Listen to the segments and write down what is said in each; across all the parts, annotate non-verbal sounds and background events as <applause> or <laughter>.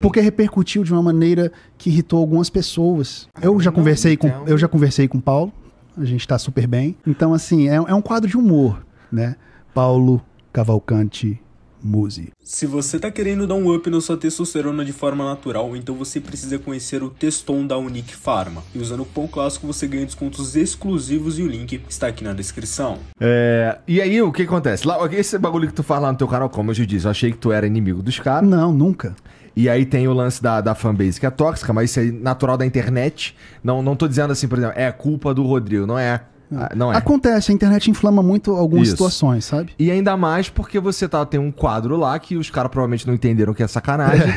Porque repercutiu de uma maneira que irritou algumas pessoas. Eu já conversei com eu já conversei com o Paulo. A gente tá super bem. Então assim, é, é um quadro de humor, né? Paulo Cavalcante Musi. Se você tá querendo dar um up na sua testosterona de forma natural, então você precisa conhecer o Teston da Unique Pharma. E usando o cupom clássico você ganha descontos exclusivos e o link está aqui na descrição. É, e aí, o que acontece? Lá, esse bagulho que tu fala lá no teu canal, como eu já disse, eu achei que tu era inimigo dos caras. Não, nunca. E aí tem o lance da, da fanbase que é tóxica, mas isso é natural da internet. Não, não tô dizendo assim, por exemplo, é culpa do Rodrigo. Não é. Ah, Não é. Acontece, a internet inflama muito algumas Isso. situações, sabe? E ainda mais porque você tá, tem um quadro lá que os caras provavelmente não entenderam que é sacanagem.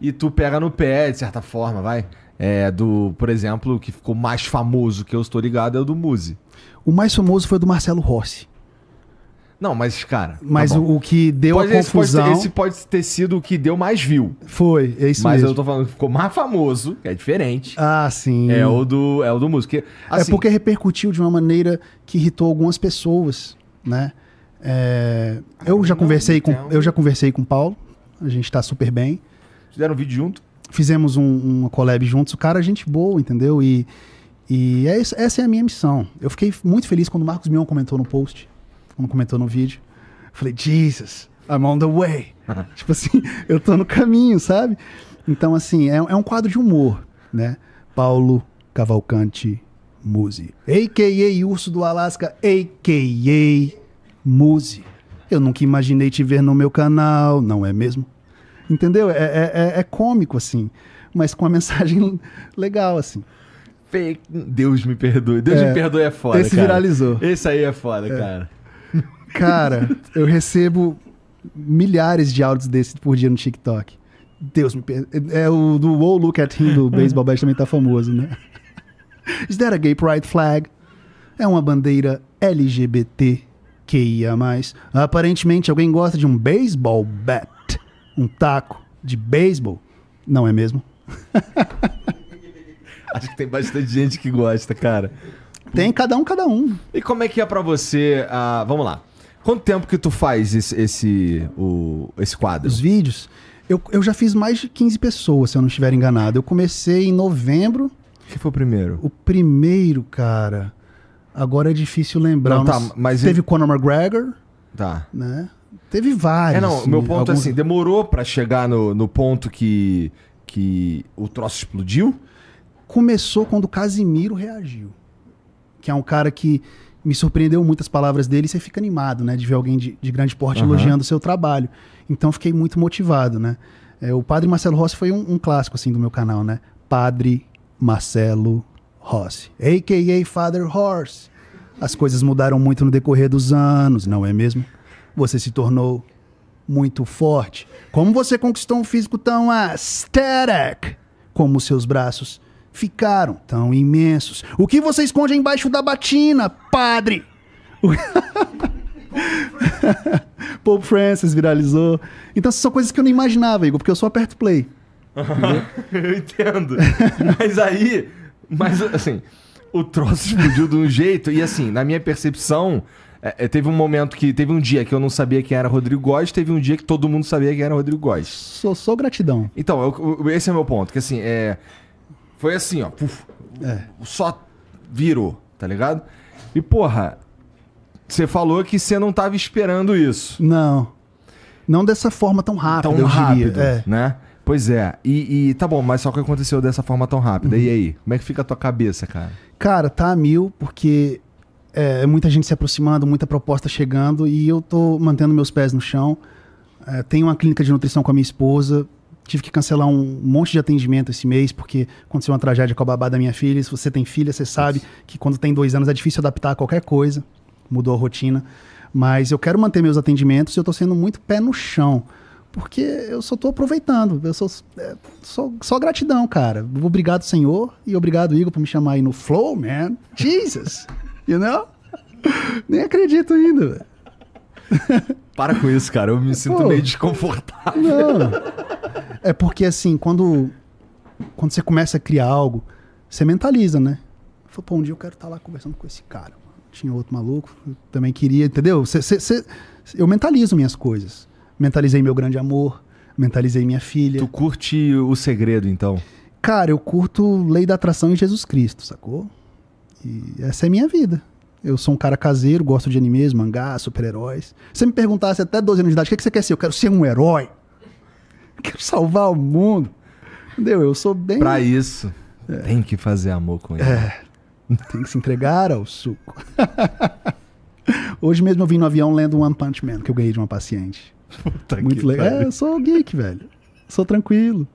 E tu pega no pé, de certa forma, vai. É, do, por exemplo, o que ficou mais famoso que eu estou ligado é o do Muzi. O mais famoso foi o do Marcelo Rossi. Não, mas, cara. Mas tá o, o que deu Pode- a esse, pode ter, confusão esse pode ter sido o que deu mais view. foi, é isso mas mesmo. eu tô falando que ficou mais famoso, que é diferente. Ah, sim. É o do, é o do Muzi. que, assim, é porque repercutiu de uma maneira que irritou algumas pessoas, né? É, eu já conversei com entendo. eu já conversei com o Paulo. A gente tá super bem. Fizeram um vídeo junto. Fizemos um, uma collab juntos. O cara é gente boa, entendeu? E, e é essa é a minha missão. Eu fiquei muito feliz quando o Marcos Mion comentou no post, quando comentou no vídeo. Falei, Jesus, I'm on the way. <laughs> tipo assim, eu tô no caminho, sabe? Então, assim, é, é um quadro de humor, né? Paulo Cavalcante Musi. A.K.A. Urso do Alasca, A.K.A. Musi. Eu nunca imaginei te ver no meu canal, não é mesmo? Entendeu? É, é, é- é cômico, assim, mas com uma <laughs> mensagem legal, assim. Deus me perdoe. Deus É, me perdoe é foda, Esse cara. viralizou. Esse aí é foda, cara. Cara, eu recebo milhares de áudios desses por dia no TikTok. Deus me perdoe. É o do Wow Look at Him do <laughs> Baseball Bash também tá famoso, né? Is that a gay pride flag? É uma bandeira LGBTQIA+. Aparentemente alguém gosta de um baseball bat, um taco de beisebol. Não é mesmo? <laughs> Acho que tem bastante gente que gosta, cara. Tem cada um, cada um. E como é que é pra você? ah, vamos lá. Quanto tempo que tu faz esse, esse, o, esse quadro? Os vídeos. Eu, eu já fiz mais de 15 pessoas, se eu não estiver enganado. Eu comecei em novembro. que foi o primeiro? O primeiro, cara. Agora é difícil lembrar. Não, tá, mas Teve ele- o Conor McGregor, Tá. né? Teve vários. É, não, o meu ponto é alguns- assim, demorou pra chegar no, no ponto que, que o troço explodiu? Começou quando o Casimiro reagiu. Que é um cara que me surpreendeu muito as palavras dele e você fica animado, né? De ver alguém de, de grande porte Aham. elogiando o seu trabalho. Então fiquei muito motivado, né? É, o Padre Marcelo Rossi foi um, um clássico, assim, do meu canal, né? Padre Marcelo Rossi. A.K.A. Father Horse. As coisas mudaram muito no decorrer dos anos, não é mesmo? Você se tornou muito forte. Como você conquistou um físico tão aesthetic? Como seus braços ficaram tão imensos? O que você esconde embaixo da batina, padre? <laughs> Pope Francis viralizou. Então são coisas que eu não imaginava, Igor, porque eu só aperto play. <laughs> Eu entendo. mas aí, mas assim, o troço explodiu de um jeito e assim, na minha percepção, é, é, teve um momento que teve um dia que eu não sabia quem era Rodrigo Góes, teve um dia que todo mundo sabia quem era Rodrigo Góes. Sou, sou gratidão. Então, eu- eu- esse é o meu ponto, que assim, é foi assim, ó, puf, É. só virou, tá ligado? E porra, você falou que você não tava esperando isso. Não. Não dessa forma tão rápida, tão rápido. É. né? Pois é. E, e tá bom, mas só que aconteceu dessa forma tão rápida. Uhum. E aí? Como é que fica a tua cabeça, cara? Cara, tá a mil, porque é muita gente se aproximando, muita proposta chegando e eu tô mantendo meus pés no chão. É, tenho uma clínica de nutrição com a minha esposa. Tive que cancelar um monte de atendimento esse mês, porque aconteceu uma tragédia com a babá da minha filha. Se você tem filha, você sabe que quando tem dois anos é difícil adaptar a qualquer coisa. Mudou a rotina. Mas eu quero manter meus atendimentos e eu tô sendo muito pé no chão. Porque eu só tô aproveitando. Eu sou, é, só, só gratidão, cara. Obrigado, Senhor. E obrigado, Igor, por me chamar aí no Flow, man. Jesus. You know? <laughs> Nem acredito ainda. velho. <laughs> Para com isso, cara. Eu me sinto Pô. meio desconfortável. Não. É porque assim, quando, quando você começa a criar algo, você mentaliza, né? Falei, pô, um dia eu quero estar lá conversando com esse cara. Tinha outro maluco, também queria, entendeu? Cê- cê- cê- eu mentalizo minhas coisas. Mentalizei meu grande amor, Mentalizei minha filha. Tu curte o segredo, então? Cara, eu curto lei da atração em Jesus Cristo, sacou? E essa é minha vida. Eu sou um cara caseiro, gosto de animes, mangá, super-heróis. Se você me perguntasse até 12 anos de idade, o que, que você quer ser? Eu quero ser um herói. <laughs> quero salvar o mundo. Entendeu? Eu sou bem. Pra isso, tem que fazer amor com ele. É. Tem que se entregar ao suco. <laughs> Hoje mesmo eu vim no avião lendo One Punch Man, que eu ganhei de uma paciente. Puta Muito legal. É, eu sou geek, velho. Sou tranquilo.